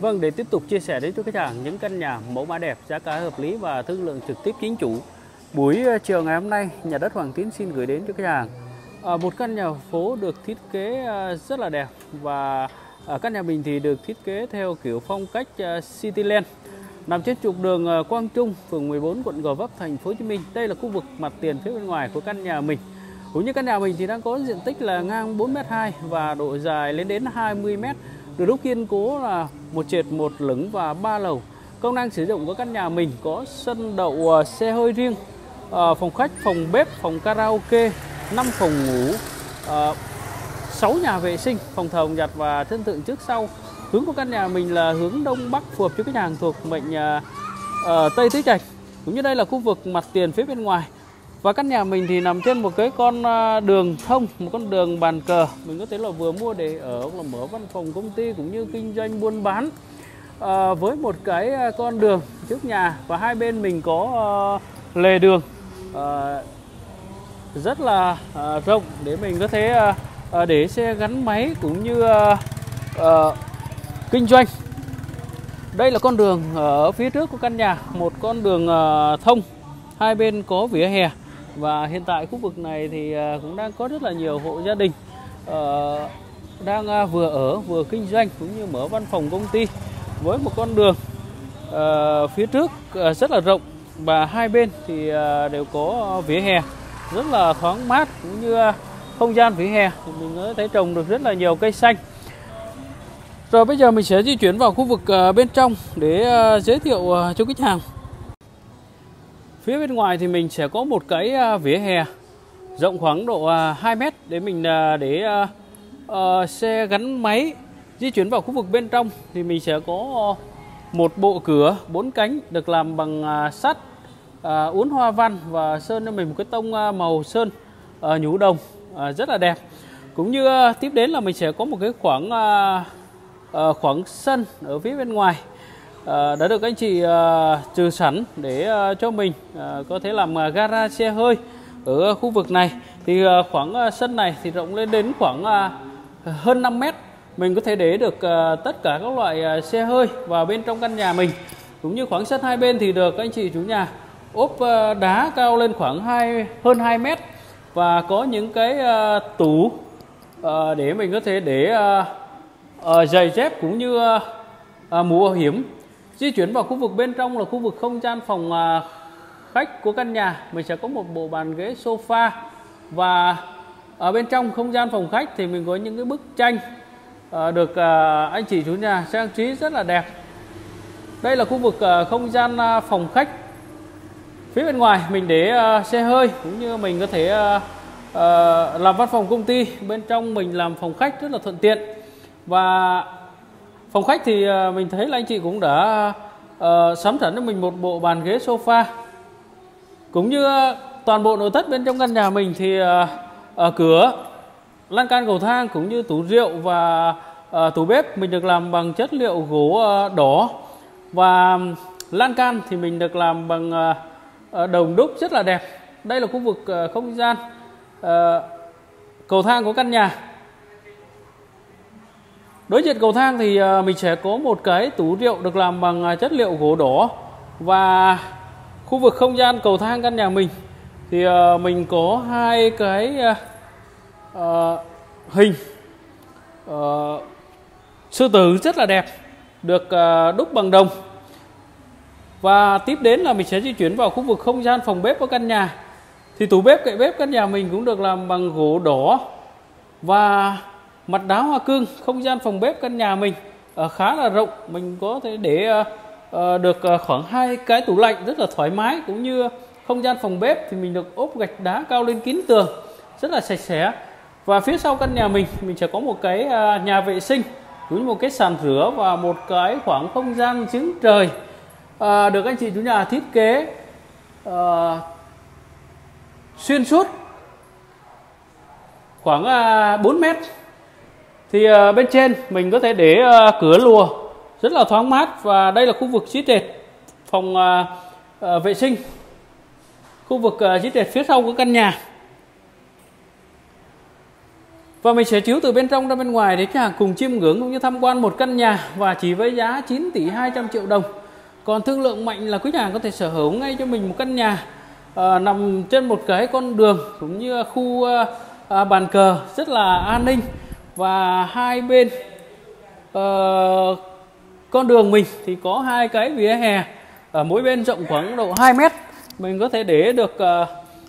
Vâng, để tiếp tục chia sẻ đến cho khách hàng những căn nhà mẫu mã đẹp, giá cả hợp lý và thương lượng trực tiếp chính chủ. Buổi ờ, chiều ngày hôm nay, nhà đất Hoàng Tín xin gửi đến cho khách hàng à, một căn nhà phố được thiết kế ờ, rất là đẹp và căn nhà mình thì được thiết kế theo kiểu phong cách Cityland nằm trên trục đường Quang Trung, phường 14, quận Gò Vấp, thành phố Hồ Chí Minh. Đây là khu vực mặt tiền phía bên ngoài của căn nhà mình. Cũng như căn nhà mình thì đang có diện tích là ngang 4m2 và độ dài lên đến 20m được đúc kiên cố là một trệt một lửng và ba lầu. Công năng sử dụng của căn nhà mình có sân đậu ờ, xe hơi riêng ờ, phòng khách phòng bếp phòng karaoke 5 phòng ngủ ờ, 6 nhà vệ sinh phòng thờ giặt và thân thượng trước sau. Hướng của căn nhà mình là hướng đông bắc phù hợp cho khách hàng thuộc mệnh uh, tây tứ trạch. Cũng như đây là khu vực mặt tiền phía bên ngoài và căn nhà mình thì nằm trên một cái con à, đường thông, một con đường bàn cờ. Mình có thể là vừa mua để ở hoặc là mở văn phòng công ty cũng như kinh doanh buôn bán. À, với một cái à, con đường trước nhà và hai bên mình có uh, lề đường uh, rất là uh, rộng để mình có thể uh, để xe gắn máy cũng như uh, uh, kinh doanh. Đây là con đường ở phía trước của căn nhà, một con đường uh, thông, hai bên có vỉa hè và hiện tại khu vực này thì à, cũng đang có rất là nhiều hộ gia đình ờ, đang à, vừa ở vừa kinh doanh cũng như mở văn phòng công ty với một con đường ờ, phía trước ờ, rất là rộng. Và hai bên thì à, đều có vỉa hè rất là thoáng mát cũng như không gian vỉa hè. Thì mình có thấy trồng được rất là nhiều cây xanh. Rồi bây giờ mình sẽ di chuyển vào khu vực bên trong để giới thiệu cho khách hàng. Phía bên ngoài thì mình sẽ có một cái à, vỉa hè rộng khoảng độ à, 2 mét để mình à, để uh, xe gắn máy di chuyển vào khu vực bên trong. Thì mình sẽ có một bộ cửa bốn cánh được làm bằng sắt uh, uốn hoa văn và sơn cho mình một cái tông màu sơn uh, nhũ đồng uh, rất là đẹp. Cũng như uh, tiếp đến là mình sẽ có một cái khoảng uh, uh, khoảng sân ở phía bên ngoài à, đã được anh chị à, trừ sẵn để à, cho mình à, có thể làm à, gara xe hơi ở khu vực này. Thì à, khoảng à, sân này thì rộng lên đến khoảng à, hơn 5 mét. Mình có thể để được à, tất cả các loại à, xe hơi vào bên trong căn nhà mình. Cũng như khoảng sân hai bên thì được anh chị chủ nhà ốp à, đá cao lên khoảng hai hơn 2 mét. Và có những cái à, tủ à, để mình có thể để à, à, giày dép cũng như à, à, mũ bảo hiểm. Di chuyển vào khu vực bên trong là khu vực không gian phòng à, khách của căn nhà. Mình sẽ có một bộ bàn ghế sofa và ở bên trong không gian phòng khách thì mình có những cái bức tranh à, được à, anh chị chủ nhà trang trí rất là đẹp. Đây là khu vực không gian phòng khách. Phía bên ngoài mình để xe hơi cũng như mình có thể làm văn phòng công ty. Bên trong mình làm phòng khách rất là thuận tiện. Và phòng khách thì ờ, mình thấy là anh chị cũng đã uh, sắm sẵn cho mình một bộ bàn ghế sofa. Cũng như ờ, toàn bộ nội thất bên trong căn nhà mình thì uh, ở cửa lan can cầu thang cũng như tủ rượu và uh, tủ bếp mình được làm bằng chất liệu gỗ uh, đỏ. Và lan can thì mình được làm bằng uh, đồng đúc rất là đẹp. Đây là khu vực uh, không gian uh, cầu thang của căn nhà. Đối diện cầu thang thì à, mình sẽ có một cái tủ rượu được làm bằng à, chất liệu gỗ đỏ. Và khu vực không gian cầu thang căn nhà mình thì à, mình có hai cái hình sư tử rất là đẹp, được đúc bằng đồng. Và tiếp đến là mình sẽ di chuyển vào khu vực không gian phòng bếp của căn nhà. Thì tủ bếp kệ bếp căn nhà mình cũng được làm bằng gỗ đỏ. Và mặt đá hoa cương không gian phòng bếp căn nhà mình uh, khá là rộng. Mình có thể để uh, uh, được uh, khoảng hai cái tủ lạnh rất là thoải mái. Cũng như không gian phòng bếp thì mình được ốp gạch đá cao lên kín tường rất là sạch sẽ. Và phía sau căn nhà mình mình sẽ có một cái uh, nhà vệ sinh cũng như một cái sàn rửa và một cái khoảng không gian trứng trời. Uh, được anh chị chủ nhà thiết kế uh, xuyên suốt khoảng 4 mét thì uh, bên trên mình có thể để uh, cửa lùa rất là thoáng mát và đây là khu vực chít trệt phòng uh, uh, vệ sinh. Khu vực uh, chít trệt phía sau của căn nhà. Và mình sẽ chiếu từ bên trong ra bên ngoài để khách hàng cùng chiêm ngưỡng cũng như tham quan một căn nhà và chỉ với giá 9 tỷ 200 triệu đồng. Còn thương lượng mạnh là quý nhà có thể sở hữu ngay cho mình một căn nhà à, nằm trên một cái con đường cũng như khu à, bàn cờ rất là an ninh và hai bên uh, con đường mình thì có hai cái vỉa hè. Ở mỗi bên rộng khoảng độ 2 mét mình có thể để được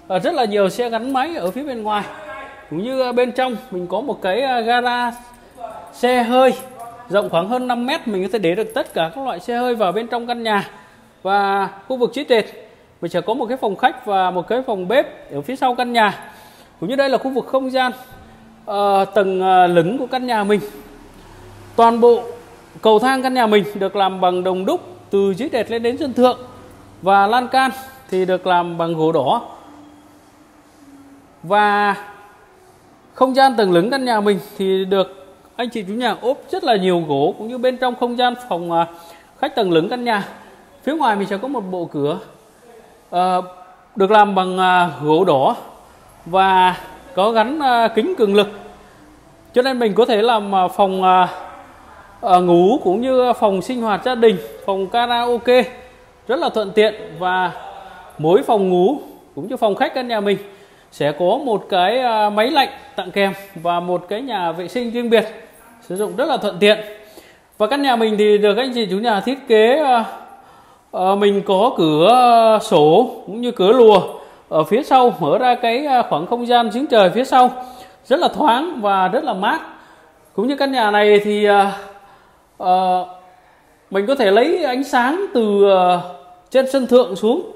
uh, rất là nhiều xe gắn máy ở phía bên ngoài. Cũng như bên trong mình có một cái gara xe hơi rộng khoảng hơn 5 mét mình có thể để được tất cả các loại xe hơi vào bên trong căn nhà và khu vực trí trệt mình sẽ có một cái phòng khách và một cái phòng bếp ở phía sau căn nhà. Cũng như đây là khu vực không gian uh, tầng uh, lửng của căn nhà mình. Toàn bộ cầu thang căn nhà mình được làm bằng đồng đúc từ dưới đệt lên đến sân thượng và lan can thì được làm bằng gỗ đỏ. Và không gian tầng lửng căn nhà mình thì được anh chị chủ nhà ốp rất là nhiều gỗ cũng như bên trong không gian phòng ờ, khách tầng lửng căn nhà. Phía ngoài mình sẽ có một bộ cửa uh, được làm bằng uh, gỗ đỏ và có gắn à, kính cường lực. Cho nên mình có thể làm à, phòng à, ngủ cũng như phòng sinh hoạt gia đình, phòng karaoke rất là thuận tiện. Và mỗi phòng ngủ cũng như phòng khách căn nhà mình sẽ có một cái máy lạnh tặng kèm và một cái nhà vệ sinh riêng biệt, sử dụng rất là thuận tiện. Và căn nhà mình thì được anh chị chủ nhà thiết kế mình có cửa sổ cũng như cửa lùa ở phía sau mở ra cái à, khoảng không gian giếng trời phía sau. Rất là thoáng và rất là mát. Cũng như căn nhà này thì uh, uh, mình có thể lấy ánh sáng từ uh, trên sân thượng xuống.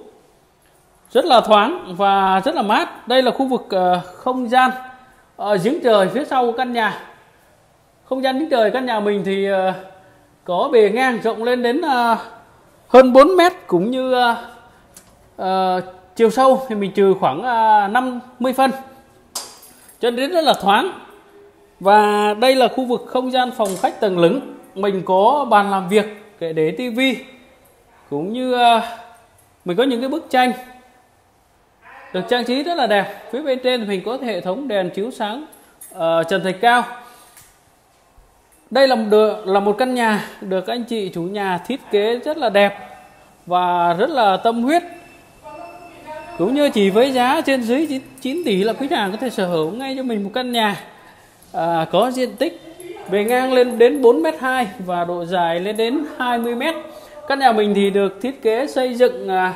Rất là thoáng và rất là mát. Đây là khu vực uh, không gian uh, giếng trời phía sau căn nhà. Không gian giếng trời căn nhà mình thì uh, có bề ngang rộng lên đến uh, hơn 4 mét cũng như uh, uh, chiều sâu thì mình trừ khoảng à, 50 phân. Cho nên rất là thoáng. Và đây là khu vực không gian phòng khách tầng lửng. Mình có bàn làm việc kệ để tivi cũng như à, mình có những cái bức tranh. Được trang trí rất là đẹp. Phía bên trên mình có hệ thống đèn chiếu sáng uh, trần thạch cao. Đây là một, là một căn nhà được anh chị chủ nhà thiết kế rất là đẹp và rất là tâm huyết cũng như chỉ với giá trên dưới 9, 9 tỷ là khách hàng có thể sở hữu ngay cho mình một căn nhà. À, có diện tích bề ngang lên đến 4m2 và độ dài lên đến 20m căn nhà mình thì được thiết kế xây dựng à,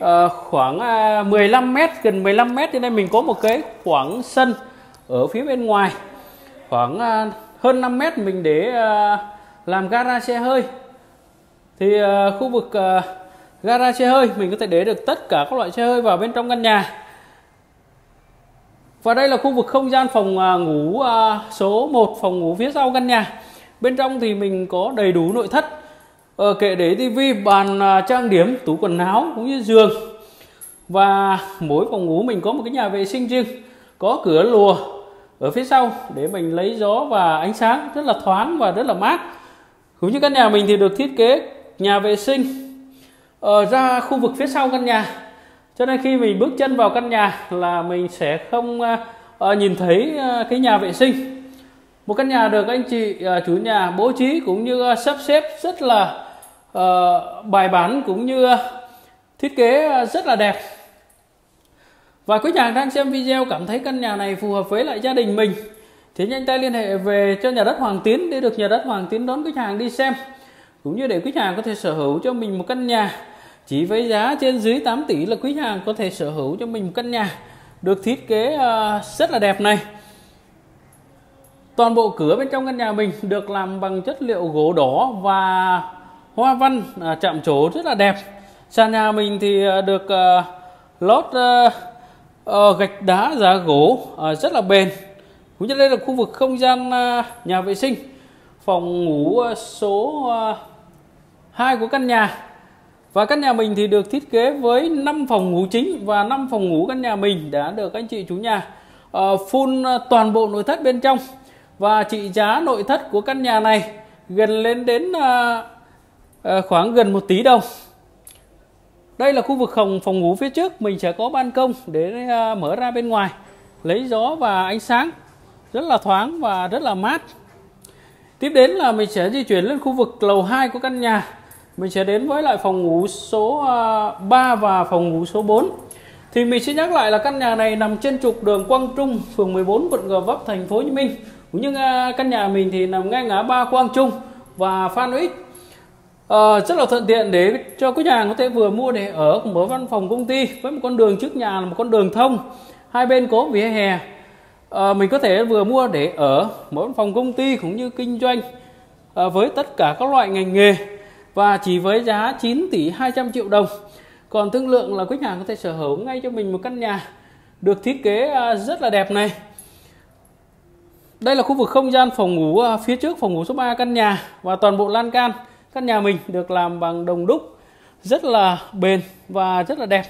à, khoảng à, 15m gần 15m cho nên mình có một cái khoảng sân ở phía bên ngoài. Khoảng à, hơn 5m mình để à, làm gara xe hơi. Thì à, khu vực à, gara xe hơi, mình có thể để được tất cả các loại xe hơi vào bên trong căn nhà. Và đây là khu vực không gian phòng à, ngủ à, số 1 phòng ngủ phía sau căn nhà. Bên trong thì mình có đầy đủ nội thất ờ, kệ để tivi, bàn à, trang điểm, tủ quần áo cũng như giường. Và mỗi phòng ngủ mình có một cái nhà vệ sinh riêng, có cửa lùa ở phía sau để mình lấy gió và ánh sáng rất là thoáng và rất là mát. Cũng như căn nhà mình thì được thiết kế nhà vệ sinh ở ra khu vực phía sau căn nhà. Cho nên khi mình bước chân vào căn nhà là mình sẽ không uh, nhìn thấy uh, cái nhà vệ sinh. Một căn nhà được anh chị uh, chủ nhà bố trí cũng như uh, sắp xếp rất là uh, bài bản cũng như uh, thiết kế uh, rất là đẹp. Và quý nhà đang xem video cảm thấy căn nhà này phù hợp với lại gia đình mình thì nhanh tay liên hệ về cho nhà đất Hoàng Tiến để được nhà đất Hoàng Tiến đón quý hàng đi xem cũng như để quý hàng có thể sở hữu cho mình một căn nhà chỉ với giá trên dưới 8 tỷ là quý hàng có thể sở hữu cho mình một căn nhà được thiết kế uh, rất là đẹp này. Toàn bộ cửa bên trong căn nhà mình được làm bằng chất liệu gỗ đỏ và hoa văn uh, chạm trổ rất là đẹp. Sàn nhà mình thì uh, được lót ờ, gạch đá giá gỗ rất là bền. Cũng như đây là khu vực không gian nhà vệ sinh, phòng ngủ số hai 2 của căn nhà. Và căn nhà mình thì được thiết kế với 5 phòng ngủ chính và 5 phòng ngủ căn nhà mình đã được anh chị chủ nhà uh, full ờ, toàn bộ nội thất bên trong. Và trị giá nội thất của căn nhà này gần lên đến uh, uh, khoảng gần 1 tỷ đồng. Đây là khu vực phòng phòng ngủ phía trước. Mình sẽ có ban công để uh, mở ra bên ngoài lấy gió và ánh sáng. Rất là thoáng và rất là mát. Tiếp đến là mình sẽ di chuyển lên khu vực lầu 2 của căn nhà mình sẽ đến với lại phòng ngủ số à, 3 và phòng ngủ số 4 thì mình sẽ nhắc lại là căn nhà này nằm trên trục đường Quang Trung phường 14 quận Gò Vấp thành phố Hồ Chí Minh. Cũng như à, căn nhà mình thì nằm ngay ngã ba Quang Trung và Phan Uýt. À, rất là thuận tiện để cho quý nhà có thể vừa mua để ở cùng với văn phòng công ty với một con đường trước nhà là một con đường thông. Hai bên có vỉa hè. À, mình có thể vừa mua để ở mỗi văn phòng công ty cũng như kinh doanh à, với tất cả các loại ngành nghề và chỉ với giá 9 tỷ 200 triệu đồng. Còn thương lượng là khách hàng có thể sở hữu ngay cho mình một căn nhà được thiết kế à, rất là đẹp này. Đây là khu vực không gian phòng ngủ à, phía trước phòng ngủ số 3 căn nhà và toàn bộ lan can căn nhà mình được làm bằng đồng đúc rất là bền và rất là đẹp.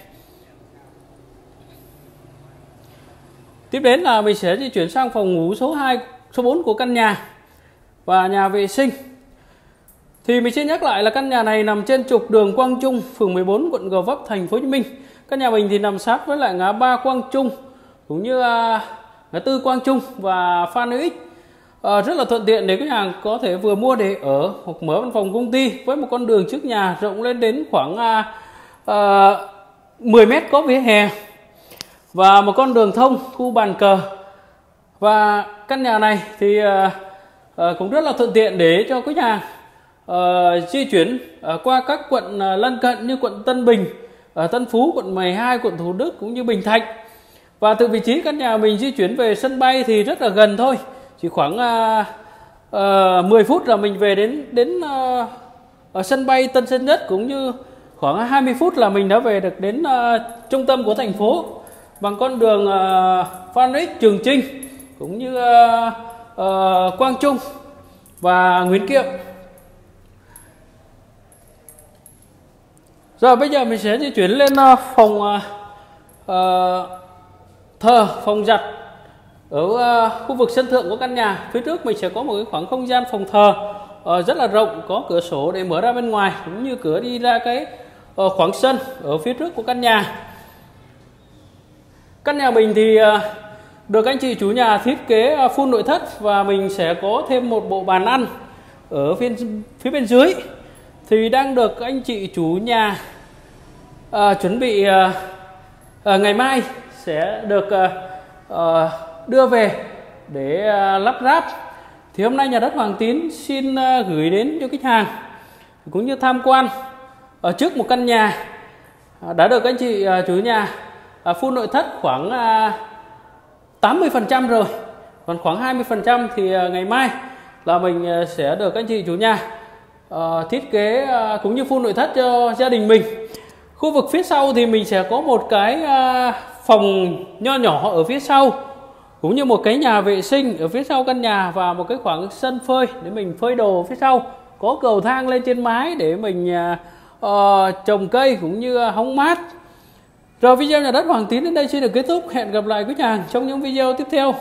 Tiếp đến là mình sẽ di chuyển sang phòng ngủ số 2, số 4 của căn nhà và nhà vệ sinh. Thì mình xin nhắc lại là căn nhà này nằm trên trục đường Quang Trung, phường 14, quận Gò Vấp, thành phố Hồ Chí Minh. Căn nhà mình thì nằm sát với lại ngã ba Quang Trung cũng như à, ngã tư Quang Trung và Phan Hữu Ích. À, rất là thuận tiện để khách hàng có thể vừa mua để ở hoặc mở văn phòng công ty với một con đường trước nhà rộng lên đến khoảng à, à, 10 mét có vỉa hè và một con đường thông khu bàn cờ và căn nhà này thì à, à, cũng rất là thuận tiện để cho khách hàng uh, di chuyển uh, qua các quận uh, lân cận như quận Tân Bình, uh, Tân Phú, quận 12, quận Thủ Đức cũng như Bình Thạnh và từ vị trí căn nhà mình di chuyển về sân bay thì rất là gần thôi chỉ khoảng uh, uh, 10 phút là mình về đến đến uh, ở sân bay Tân Sơn Nhất cũng như khoảng 20 phút là mình đã về được đến uh, trung tâm của thành phố bằng con đường uh, Phan Ích Trường Trinh cũng như uh, uh, Quang Trung và Nguyễn Kiệm. Rồi bây giờ mình sẽ di chuyển lên à, phòng uh, uh, thờ, phòng giặt ở uh, khu vực sân thượng của căn nhà. Phía trước mình sẽ có một cái khoảng không gian phòng thờ uh, rất là rộng, có cửa sổ để mở ra bên ngoài cũng như cửa đi ra cái uh, khoảng sân ở phía trước của căn nhà Căn nhà mình thì uh, được anh chị chủ nhà thiết kế full nội thất và mình sẽ có thêm một bộ bàn ăn ở phía, phía bên dưới thì đang được anh chị chủ nhà à, chuẩn bị à, à, ngày mai sẽ được à, à, đưa về để à, lắp ráp. Thì hôm nay nhà đất Hoàng Tín xin à, gửi đến cho khách hàng cũng như tham quan ở trước một căn nhà à, đã được anh chị à, chủ nhà à, full nội thất khoảng à, 80% rồi. Còn khoảng 20% thì à, ngày mai là mình à, sẽ được anh chị chủ nhà Ờ, thiết kế ờ, cũng như full nội thất cho gia đình mình khu vực phía sau thì mình sẽ có một cái ờ, phòng nho nhỏ ở phía sau cũng như một cái nhà vệ sinh ở phía sau căn nhà và một cái khoảng sân phơi để mình phơi đồ phía sau có cầu thang lên trên mái để mình uh, trồng cây cũng như hóng mát rồi video nhà đất Hoàng Tín đến đây xin được kết thúc. Hẹn gặp lại quý nhà trong những video tiếp theo.